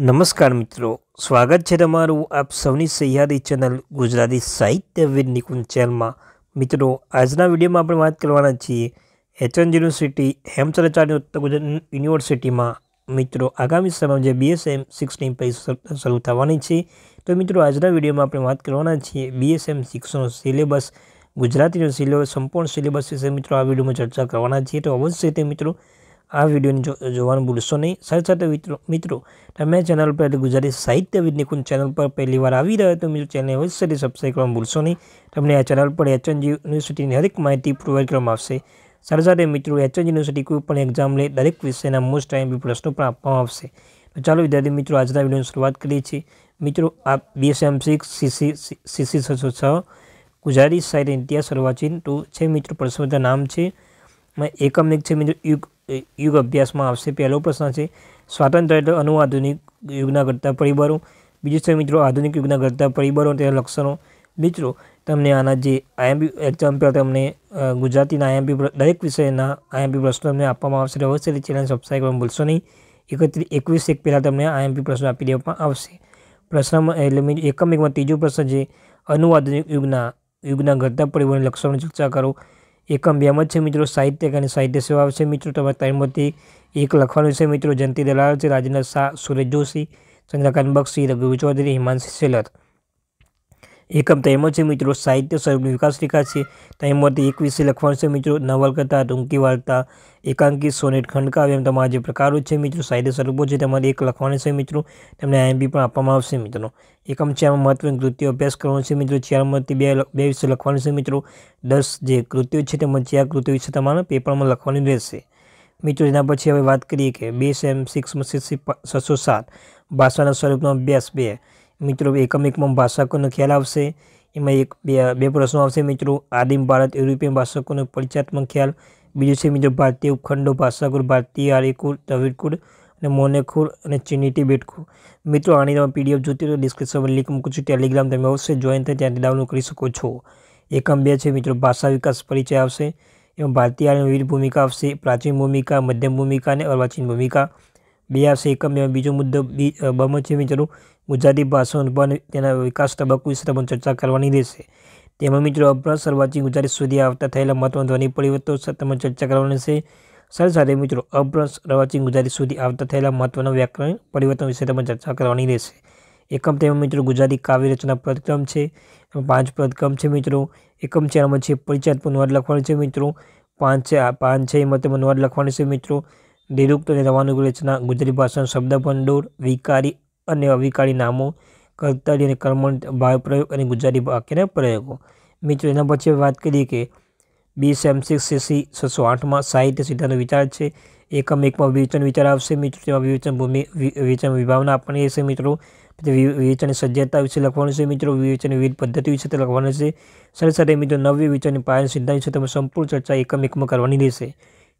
નમસ્કાર મિત્રો, સ્વાગત છે તમારું આપ સૌની સહ્યાદી ચેનલ ગુજરાતી સાહિત્ય વિદ નિકુંજ ચેનલમાં મિત્રો, આજના વિડીયોમાં આપણે વાત કરવાના છીએ એચએન યુનિવર્સિટી હેમચરાચાર્ય ઉત્તર ગુજરાત યુનિવર્સિટીમાં. મિત્રો, આગામી સમયમાં જે બીએસએમ સિક્સની પરીક્ષા શરૂ થવાની છે, તો મિત્રો, આજના વિડીયોમાં આપણે વાત કરવાના છીએ બીએસએમ સિક્સનો સિલેબસ ગુજરાતીનો સિલેબસ સંપૂર્ણ સિલેબસ વિશે મિત્રો આ વિડીયોમાં ચર્ચા કરવાના છીએ. તો અવશ્ય તે મિત્રો આ વિડીયોને જોવાનું ભૂલશો નહીં. સાથે સાથે મિત્રો મિત્રો, તમે ચેનલ પર ગુજરાતી સાહિત્ય વિદ ચેનલ પર પહેલી વાર આવી રહ્યો તો મિત્રો ચેનલ અવશ્યથી સબસ્ક્રાઈબ કરવાનું ભૂલશો નહીં. તમને આ ચેનલ પર એચએનજી યુનિવર્સિટીની હરેક માહિતી પ્રોવાઈડ કરવામાં આવશે. સાથે સાથે મિત્રો એચએન યુનિવર્સિટી કોઈ પણ એક્ઝામ લે, દરેક વિષયના મોસ્ટ ટાઈમ પ્રશ્નો પણ આપવામાં આવશે. ચાલો વિદ્યાર્થી મિત્રો, આજના વિડીયોની શરૂઆત કરીએ છીએ. મિત્રો આ બીએસએમ સિક્સ સીસી સીસી છસો છ. ગુજરાતી સાહિત્ય ઇતિહાસ સર્વાચીન તો છે મિત્રો પ્રશ્ન નામ છે. એકમ એક છે મિત્રો, યુગ યુગ અભ્યાસમાં આવશે. પહેલો પ્રશ્ન છે સ્વાતંત્ર્ય એટલે અનુઆધુનિક યુગના ઘટતા પરિબળો. બીજું છે, મિત્રો, આધુનિક યુગના ઘટતા પરિબળો તેના લક્ષણો. મિત્રો, તમને આના જે આઈએમપી એક્ઝામ્પલ તમને ગુજરાતીના આઈએમપી દરેક વિષયના આઈએમપી પ્રશ્નો તમને આપવામાં આવશે. અવશ્ય ચેનલ સબસ્ક્રાઈબ કરવા ભૂલશો નહીં. એકત્રીસ એકવીસ એક પહેલાં તમને આઈએમપી પ્રશ્નો આપી દેવામાં આવશે. પ્રશ્નમાં એટલે એકમ એકમાં ત્રીજો પ્રશ્ન છે અનુઆધુનિક યુગના યુગના ઘટતા પરિબળોની લક્ષણોની ચર્ચા કરો. એકમ બેમાં છે મિત્રો, સાહિત્યક અને સાહિત્ય સેવા છે મિત્રો. તમારે ત્રણમાંથી એક લખવાનું છે મિત્રો, જયંતિ દલાલ છે, રાજેન્દ્ર શાહ, સુરેશ જોશી, ચંદ્રકાંત બક્ષી રઘુવી ચૌધરી, હિમાંશી સેલર. એકમ તેમાં છે મિત્રો, સાહિત્ય સ્વરૂપની વિકાસ રેખા છે. તેમાંથી એક વિષય લખવાનું છે મિત્રો, નવલકથા, ટૂંકી વાર્તા, એકાંકી સોનેટ ખંડકાવ્ય એમ તમારા જે પ્રકારો છે મિત્રો, સાહિત્ય સ્વરૂપો છે તેમાંથી એક લખવાનું છે મિત્રો, તેમને આઈએમબી પણ આપવામાં આવશે મિત્રો. એકમ ચારમાં મહત્વની કૃતિઓ અભ્યાસ કરવાનો છે મિત્રો ચારમાંથી બે બે વિષય લખવાનું છે મિત્રો, દસ જે કૃતિઓ છે તેમાં ચાર કૃતિઓ વિશે તમારે પેપરમાં લખવાની રહેશે. મિત્રો, એના પછી હવે વાત કરીએ કે બે સેમ સિક્સમાં સિક્સ છસો સાત, ભાષાના સ્વરૂપનો અભ્યાસ બે મિત્રો, એકમ એકમાં ભાષાકોનો ખ્યાલ આવશે. એમાં એક, બે બે પ્રશ્નો આવશે મિત્રો. આદિમ ભારત, યુરોપિયન ભાષાકોનો પરિચયાત્મક ખ્યાલ. બીજું છે મિત્રો, ભારતીય ઉપખંડો, ભાષાકુળ, ભારતીય આર્યકુળ, દ્રવિડકુળ અને મોનેખુર અને ચીની તિબેટકુળ મિત્રો, આની તમે પીડીએફ જોતી તો ડિસ્ક્રિપ્શનમાં લિંક મૂકું છું. ટેલિગ્રામ તમે અવશ્ય જોઈન થાય, ત્યાંથી ડાઉનલોડ કરી શકો છો. એકમ બે છે મિત્રો, ભાષા વિકાસ પરિચય આવશે. એમાં ભારતીય આર્યની વિવિધ ભૂમિકા આવશે. પ્રાચીન ભૂમિકા, મધ્યમ ભૂમિકા અને અર્વાચીન ભૂમિકા. બે આવશે એકમ બે બીજો મુદ્દો બી બમાં છે મિત્રો ગુજરાતી ભાષા પણ તેના વિકાસ તબક્કો વિશે પણ ચર્ચા કરવાની રહેશે. તેમાં મિત્રો અભ્યાસ સર્વાચી ગુજરાતી સુધી આવતા થયેલા મહત્વના ધ્વનિ પરિવર્તનો તમે ચર્ચા કરવાની છે સાથે સાથે મિત્રો અભ્યાસ રવાચી ગુજરાતી સુધી આવતા થયેલા મહત્વના વ્યાકરણ પરિવર્તન વિશે તમે ચર્ચા કરવાની રહેશે. એકમ તેમાં મિત્રો ગુજરાતી કાવ્ય રચના પદક્રમ છે. પાંચ પદક્રમ છે મિત્રો. એકમ ચારમાં છે પરિચયાત્મક નોંધ લખવાની છે મિત્રો. પાંચ છે પાંચ છે એમાં તમે નોંધ લખવાની છે મિત્રો. નિરુક્ત અને રવાનુગ રચના ગુજરાતી ભાષાનો શબ્દ ભંડોળ વિકારી અને અવિકારી નામો, કર્તવ્ય અને કર્મણ ભાવ પ્રયોગ અને ગુજરાતી વાક્યના પ્રયોગો. મિત્રો, એના પછી વાત કરીએ કે બી સેમ સિક્સ સીસી છસો આઠમાં સાહિત્ય સિદ્ધાંતનો વિચાર છે. એકમ એકમાં વિવેચન વિચાર આવશે મિત્રો. તેમાં વિવેચન ભૂમિ વિવેચન વિભાવના આપવાની રહેશે મિત્રો. વિવેચન સજ્જતા વિશે લખવાનું છે મિત્રો. વિવેચન વિવિધ પદ્ધતિ વિશે લખવાનું છે. સાથે સાથે મિત્રો, નવ્ય વિચારની પાયન સિદ્ધાંત વિશે તમે સંપૂર્ણ ચર્ચા એકમ એકમાં કરવાની રહેશે.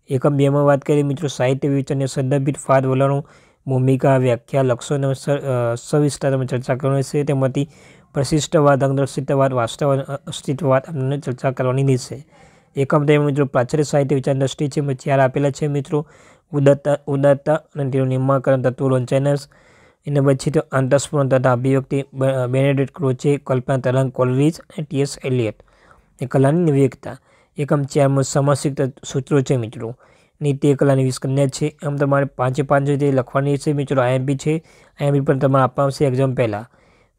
એકમ બેમાં વાત કરીએ મિત્રો. સાહિત્ય વિવેચનને સંદર્ભિત ફાદ વલણો ભૂમિકા, વ્યાખ્યા લક્ષણો સવિસ્તાર તમે ચર્ચા કરવાની છે. તેમાંથી પ્રશિષ્ટવાદ અંગદર્શિતવાદ વાસ્તવ અસ્તિત્વવાદ આપણને ચર્ચા કરવાની રહેશે એકમ તેમ મિત્રો પ્રાચાર્ય સાહિત્ય વિચાર દ્રષ્ટિ છે. ચાર આપેલા છે મિત્રો. ઉદાત્તા ઉદાત્તા અને તેનું નિર્માણકરણ તત્વો લોન્ચાઇનર્સ એના પછી તો આંતરસ્ફુરણ તથા અભિવ્યક્તિ બેનેડિટ ક્રોચે, કલ્પના તરંગ કોલરીજ અને ટીએસ એલિયટ. એ કલાની નિવ્યક્તા એકમ ચારમાં સમાસિક સૂત્રો છે મિત્રો. નીતિ કલાની વીસ કન્યા છે. એમ તમારે પાંચે પાંચ રીતે લખવાની છે, મિત્રો આઈએમપી છે આઈએમપી પણ તમારે આપવામાં આવશે એક્ઝામ પહેલાં.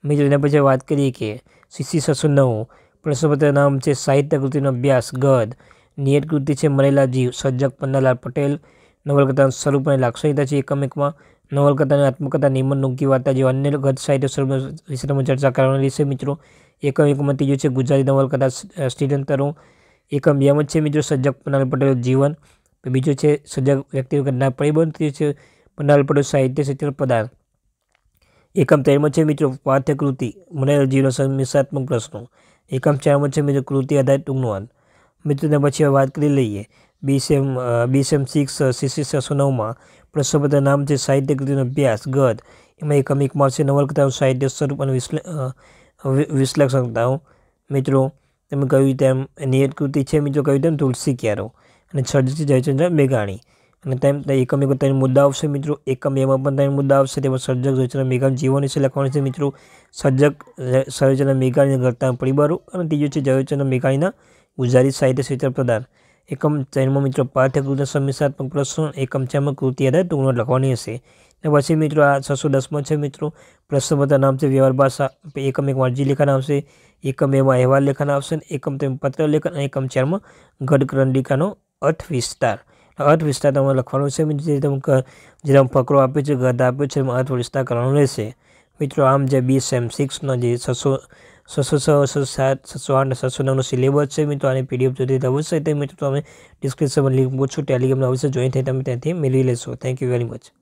મિત્રો, એના પછી વાત કરીએ કે સીસી છસો નવ પ્રશ્નપત્ર નામ છે, સાહિત્ય કૃતિનો અભ્યાસ, ગદ. નિયત કૃતિ છે મરેલા જીવ સર્જક પન્નાલાલ પટેલ. નવલકથાનું સ્વરૂપ અને લાક્ષણિકતા છે એકમ એકમાં નવલકથાની આત્મકથા, નિમન નોંકી વાર્તા જેવા અન્ય ગત સાહિત્ય સ્વરૂપ વિશે તમે ચર્ચા કરવાની રહેશે, મિત્રો. એકમ એકમાં ત્રીજું છે, ગુજરાતી નવલકથા સ્થિરંતરો એકમ, બેમાં છે, મિત્રો સર્જક પન્નાલાલ પટેલ જીવન. બીજું છે સજાગ વ્યક્તિ ઘટના પરિબંધ ત્રીજું છે પન્નાલાલ પટેલ સાહિત્ય ક્ષેત્ર પદાર્થ. એકમ તેરમાં છે મિત્રો પાઠ્યકૃતિ મનોરજીવનો સમિસાત્મક પ્રશ્નો. એકમ ચારમાં છે મિત્રો કૃતિ આધારિત ટૂંકનો મિત્રોને પછી વાત કરી લઈએ. બીસેમ બીસેમ સિક્સ સીસી છસો નવમાં પ્રશ્નપત્ર નામ છે સાહિત્ય કૃતિનો અભ્યાસ ગદ એમાં એકમ એકમાં આવશે નવલકથાનું સાહિત્ય સ્વરૂપ અને વિશ્લેષણતાઓ મિત્રો, તમે કહ્યું તેમ નિયત કૃતિ છે મિત્રો કહ્યું તેમ તુલસી ક્યારો. અને છડથી જયચંદ્ર મેઘાણી. અને તેમ એકમ એક ત્રણ મુદ્દા આવશે મિત્રો. એકમ એમાં પણ ત્રણ મુદ્દા આવશે. તેમાં સર્જક જયચંદ્ર મેઘાણી જીવન વિશે લખવાનું છે મિત્રો. સર્જક સર્જચંદ્ર મેઘાણીના ઘટતા પરિવારો અને ત્રીજું છે જયચંદ્ર મેઘાણીના ગુજરાતી સાહિત્ય ક્ષેત્ર પ્રદાન એકમ ત્રણમાં મિત્રો પાઠ્યકૃતના સમિસાત્મક પ્રશ્નો. એકમ ચારમાં કૃતિ આધાર ટૂંકનો લખવાની હશે. અને પછી મિત્રો, આ છસો દસમાં છે મિત્રો. પ્રશ્નપત્ર નામ છે વ્યવહાર ભાષા. એકમ એક વાણજી લેખન આવશે. એકમ એમાં અહેવાલ લેખન આવશે. અને એકમ તેમ પત્ર લેખન અને એકમ ચારમાં ગઢકરંડિકાનો અર્થ વિસ્તાર અર્થ વિસ્તાર તમારે લખવાનો છે જે તમે જે તમે ફકરો આપ્યો છે ગદ આપ્યો છે, એમાં અર્થ વિસ્તાર કરવાનો રહેશે. મિત્રો, આમ જે બી સેમ સિક્સનો જે છસો છસો છ, છસો સાત, છસો આઠ, છસો નવનો સિલેબસ છે, મિત્રો, આની પીડીએફ જોતી અવશ્ય તે મિત્રો, તમે ડિસ્ક્રિપ્શનમાં લિંક પૂછો ટેલિગ્રામમાં અવશ્ય જોઈન થઈ તમે ત્યાંથી મેળવી લેશો. Thank you very much